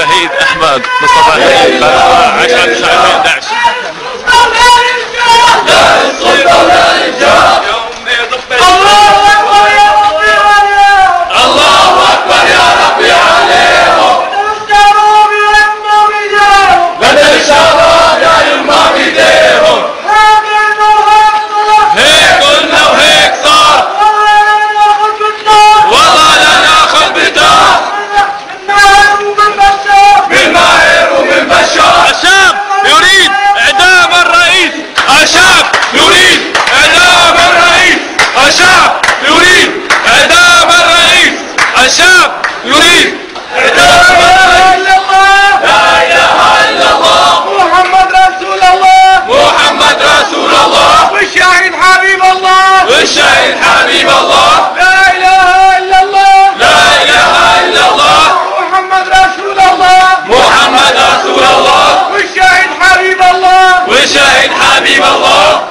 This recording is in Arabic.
الشهيد أحمد مصطفى الحين 10 9 11 الشعب Habib Allah.